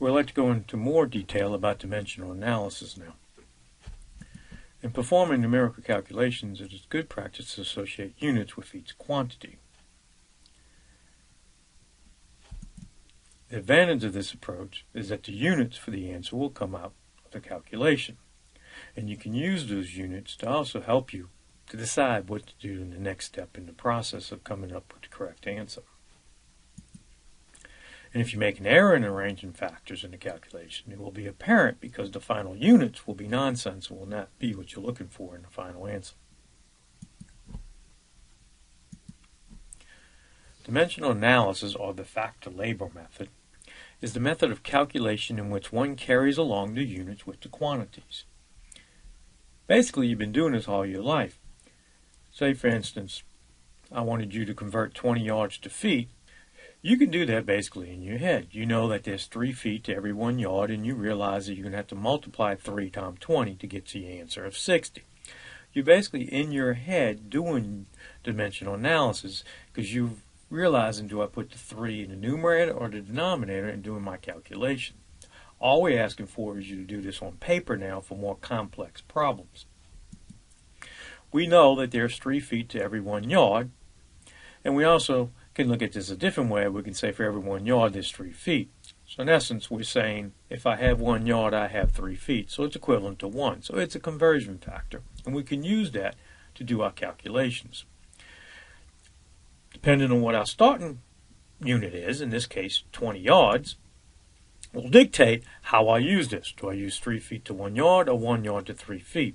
We'd like to go into more detail about dimensional analysis now. In performing numerical calculations, it is good practice to associate units with each quantity. The advantage of this approach is that the units for the answer will come out of the calculation, and you can use those units to also help you to decide what to do in the next step in the process of coming up with the correct answer. And if you make an error in arranging factors in the calculation, it will be apparent because the final units will be nonsense and will not be what you're looking for in the final answer. Dimensional analysis, or the factor label method, is the method of calculation in which one carries along the units with the quantities. Basically, you've been doing this all your life. Say, for instance, I wanted you to convert 20 yards to feet. You can do that basically in your head. You know that there's three feet to every one yard, and you realize that you're going to have to multiply 3 times 20 to get to the answer of 60. You're basically in your head doing dimensional analysis because you've realizing do I put the 3 in the numerator or the denominator and doing my calculation. All we're asking for is you to do this on paper now for more complex problems. We know that there's 3 feet to every one yard, and we also can look at this a different way. We can say for every one yard, there's three feet. So in essence, we're saying if I have one yard, I have three feet. So it's equivalent to one. So it's a conversion factor. And we can use that to do our calculations. Depending on what our starting unit is, in this case 20 yards, will dictate how I use this. Do I use three feet to one yard or one yard to three feet?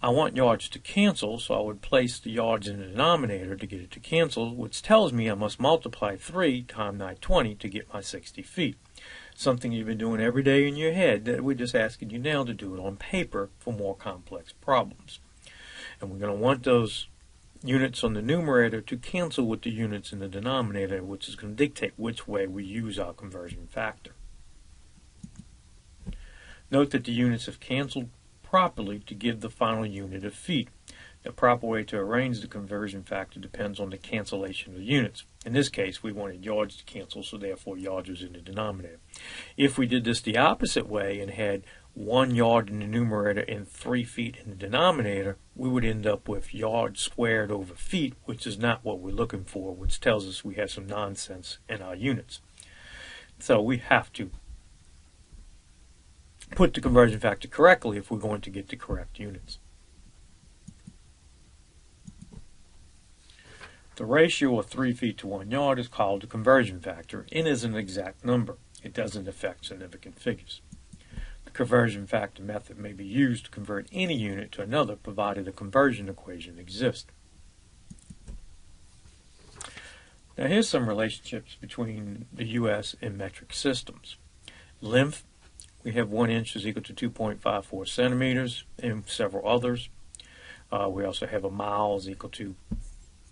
I want yards to cancel, so I would place the yards in the denominator to get it to cancel, which tells me I must multiply 3 times 920 to get my 60 feet. Something you've been doing every day in your head that we're just asking you now to do it on paper for more complex problems. And we're going to want those units on the numerator to cancel with the units in the denominator, which is going to dictate which way we use our conversion factor. Note that the units have canceled properly to give the final unit of feet. The proper way to arrange the conversion factor depends on the cancellation of units. In this case, we wanted yards to cancel, so therefore yards was in the denominator. If we did this the opposite way and had one yard in the numerator and three feet in the denominator, we would end up with yards squared over feet, which is not what we're looking for, which tells us we have some nonsense in our units. So we have to put the conversion factor correctly if we're going to get the correct units. The ratio of 3 feet to 1 yard is called the conversion factor and is an exact number. It doesn't affect significant figures. The conversion factor method may be used to convert any unit to another provided a conversion equation exists. Now here's some relationships between the U.S. and metric systems. Length we have one inch is equal to 2.54 centimeters and several others. Uh, we also have a mile is equal to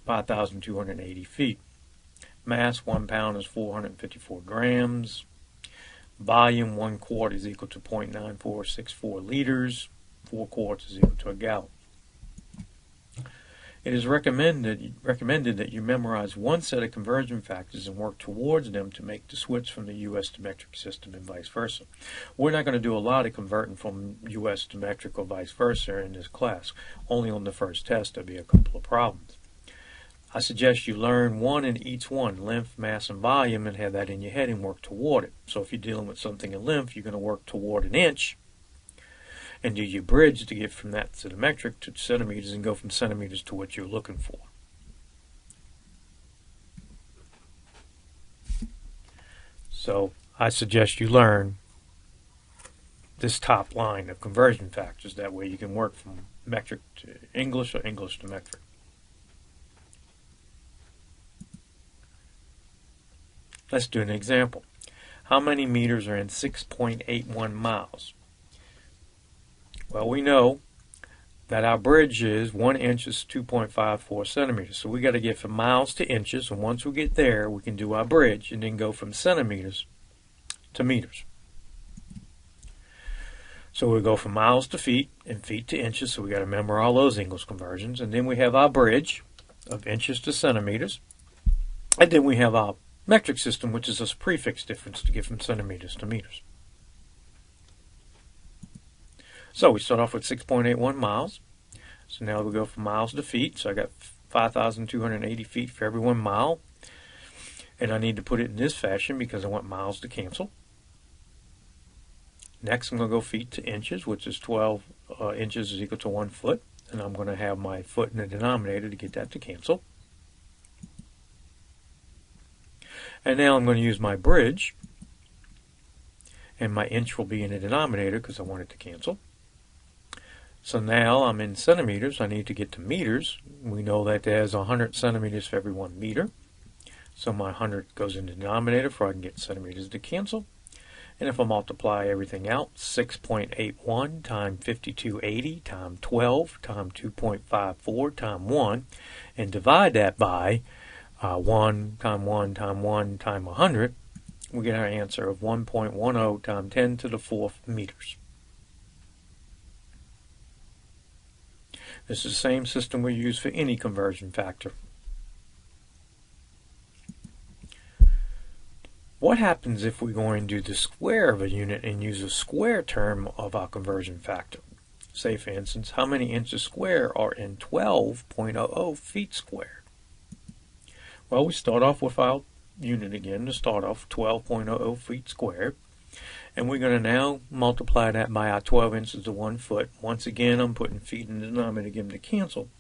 5,280 feet. Mass, one pound is 454 grams. Volume, one quart is equal to 0.9464 liters. Four quarts is equal to a gallon. It is recommended recommended that you memorize one set of conversion factors and work towards them to make the switch from the U.S. to metric system and vice versa. We're not going to do a lot of converting from U.S. to metric or vice versa in this class. Only on the first test there'll be a couple of problems. I suggest you learn one in each one, length, mass, and volume, and have that in your head and work toward it. So if you're dealing with something in length, you're going to work toward an inch and do your bridge to get from that to the metric to centimeters and go from centimeters to what you're looking for. So I suggest you learn this top line of conversion factors. That way you can work from metric to English or English to metric. Let's do an example. How many meters are in 6.81 miles? Well, we know that our bridge is one inch is 2.54 centimeters. So we got to get from miles to inches. And once we get there, we can do our bridge and then go from centimeters to meters. So we go from miles to feet and feet to inches. So we got to remember all those English conversions. And then we have our bridge of inches to centimeters. And then we have our metric system, which is a prefix difference to get from centimeters to meters. So we start off with 6.81 miles. So now we go from miles to feet. So I got 5,280 feet for every one mile. And I need to put it in this fashion because I want miles to cancel. Next, I'm going to go feet to inches, which is 12 uh, inches is equal to one foot. And I'm going to have my foot in the denominator to get that to cancel. And now I'm going to use my bridge. And my inch will be in the denominator because I want it to cancel. So now I'm in centimeters. I need to get to meters. We know that there's 100 centimeters for every one meter. So my 100 goes in the denominator for I can get centimeters to cancel. And if I multiply everything out, 6.81 times 5280 times 12 times 2.54 times 1, and divide that by uh, 1 times 1 times 1 times 100, we get our answer of 1.10 times 10 to the fourth meters. Is the same system we use for any conversion factor. What happens if we go and do the square of a unit and use a square term of our conversion factor? Say, for instance, how many inches square are in 12.00 feet squared? Well, we start off with our unit again to start off 12.00 feet squared. And we're going to now multiply that by our 12 inches to one foot. Once again, I'm putting feet in the denominator to get them to cancel.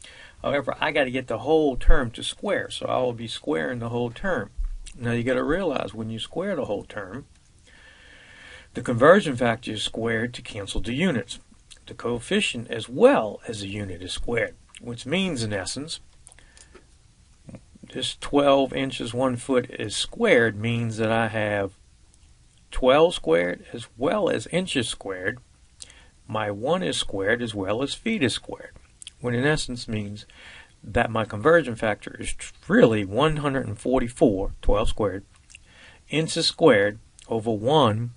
However, I got to get the whole term to square, so I will be squaring the whole term. Now you got to realize when you square the whole term, the conversion factor is squared to cancel the units. The coefficient as well as the unit is squared, which means in essence, this 12 inches one foot is squared means that I have 12 squared as well as inches squared. My 1 is squared as well as feet is squared, which in essence means that my conversion factor is really 144, 12 squared, inches squared over 1,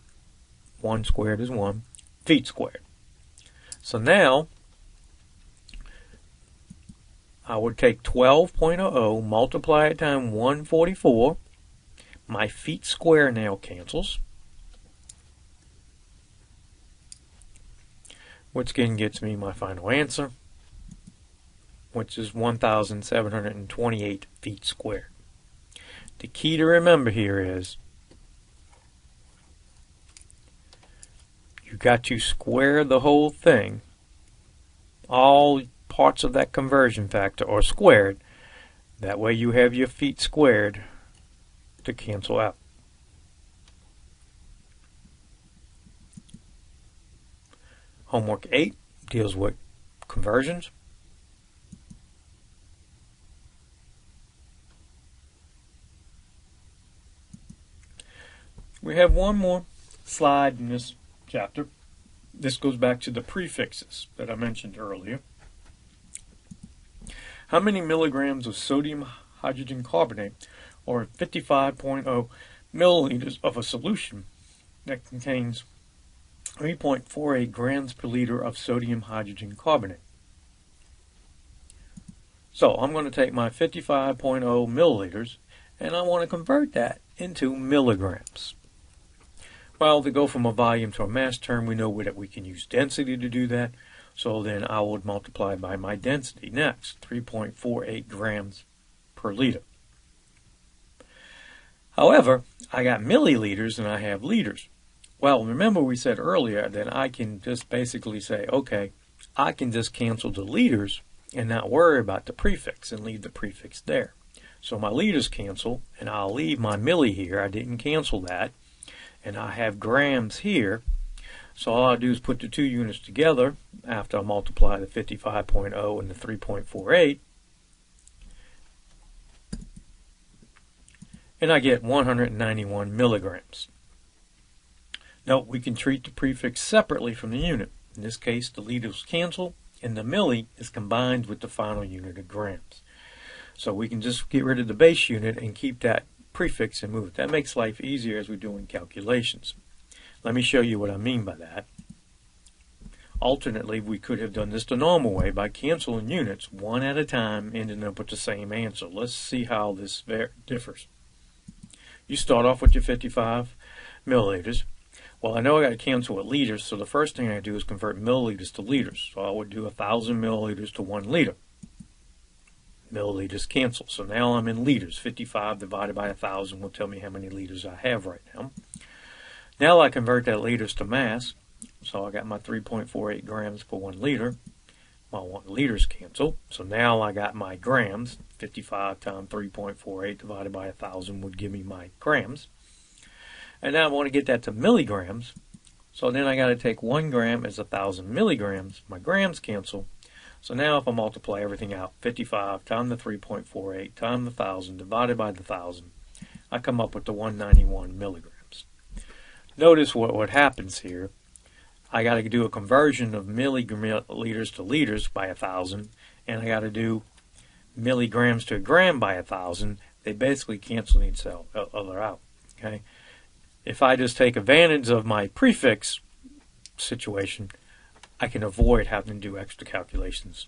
1 squared is 1, feet squared. So now, I would take 12.00, multiply it times 144, my feet square now cancels, which again gets me my final answer, which is 1,728 feet squared. The key to remember here is you got to square the whole thing. All parts of that conversion factor are squared. That way you have your feet squared to cancel out. Homework 8 deals with conversions. We have one more slide in this chapter. This goes back to the prefixes that I mentioned earlier. How many milligrams of sodium hydrogen carbonate or 55.0 milliliters of a solution that contains 3.48 grams per liter of sodium hydrogen carbonate. So I'm going to take my 55.0 milliliters and I want to convert that into milligrams. Well, to go from a volume to a mass term, we know that we can use density to do that. So then I would multiply by my density next, 3.48 grams per liter. However, I got milliliters and I have liters. Well, remember we said earlier that I can just basically say, okay, I can just cancel the liters and not worry about the prefix and leave the prefix there. So my liters cancel and I'll leave my milli here. I didn't cancel that. And I have grams here. So all I do is put the two units together after I multiply the 55.0 and the 3.48. And I get 191 milligrams. Note we can treat the prefix separately from the unit. In this case, the liters cancel, and the milli is combined with the final unit of grams. So we can just get rid of the base unit and keep that prefix and move it. That makes life easier as we're doing calculations. Let me show you what I mean by that. Alternately, we could have done this the normal way by canceling units one at a time, ending up with the same answer. Let's see how this differs. You start off with your 55 milliliters. Well, I know I got to cancel at liters, so the first thing I do is convert milliliters to liters. So I would do a thousand milliliters to one liter. Milliliters cancel. So now I'm in liters. 55 divided by a thousand will tell me how many liters I have right now. Now I convert that liters to mass. So I got my 3.48 grams per one liter. My one liters cancel. So now I got my grams. 55 times 3.48 divided by a thousand would give me my grams. And now I want to get that to milligrams. So then I got to take one gram as a thousand milligrams. My grams cancel. So now if I multiply everything out, 55 times the 3.48 times the thousand divided by the thousand, I come up with the 191 milligrams. Notice what, what happens here. I got to do a conversion of milliliters to liters by a thousand, and I got to do milligrams to a gram by a thousand. They basically cancel each uh, other out. Okay, if I just take advantage of my prefix situation, I can avoid having to do extra calculations